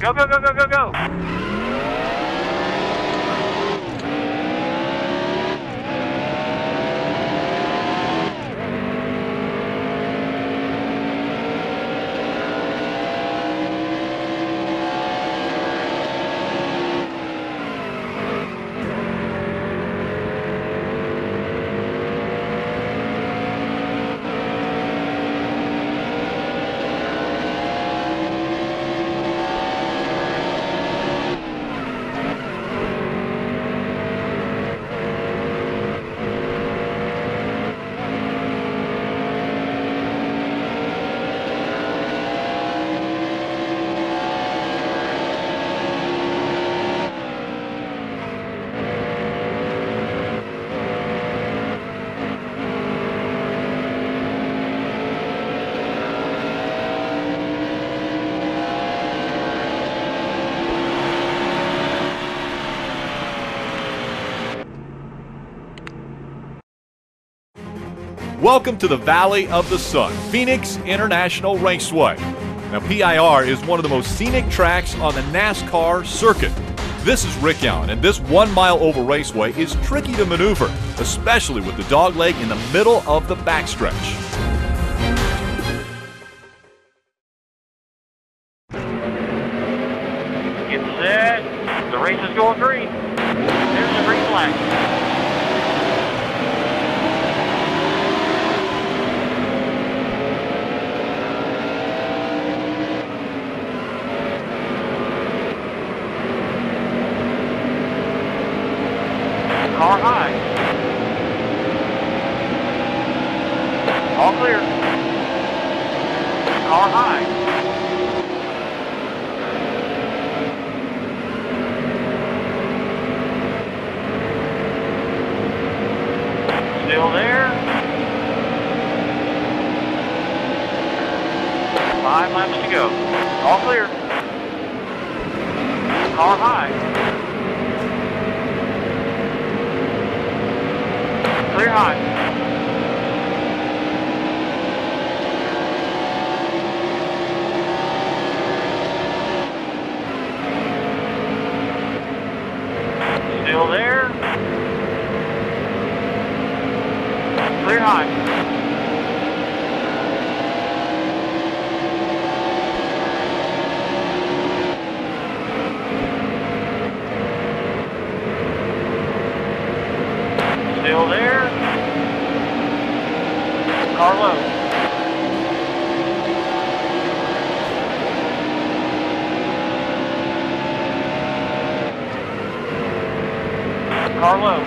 Go, go, go, go, go. Welcome to the Valley of the Sun, Phoenix International Raceway. Now, PIR is one of the most scenic tracks on the NASCAR circuit. This is Rick Allen, and this one mile oval raceway is tricky to maneuver, especially with the dog leg in the middle of the backstretch. Get set. The race is going green. There's the green flag. Car high. All clear. Car high. Still there. Five laps to go. All clear. Car high. Clear high. Still there. Clear high. Still there. Car low. Car low.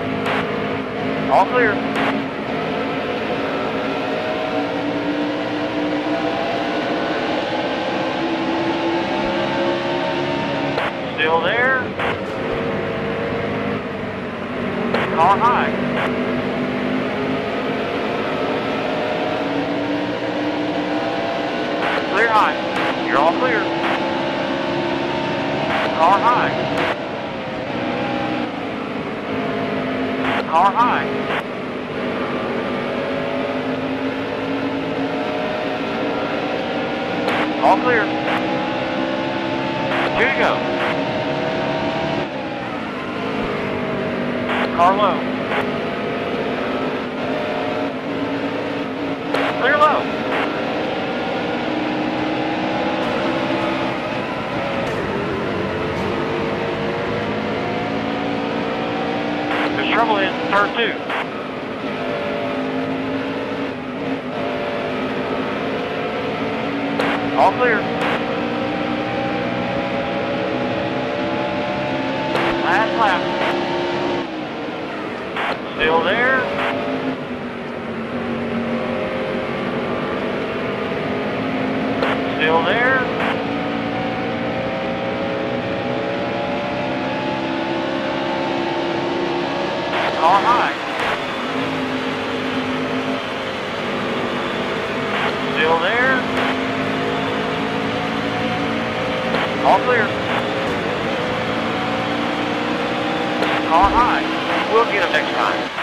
All clear. Still there. Car high. Clear high. You're all clear. Car high. Car high. All clear. Two to go. Car low. Clear low. There's turn two. All clear. Last lap. Still there. Still there. Car high. Still there. All clear. Car high. We'll get him next time.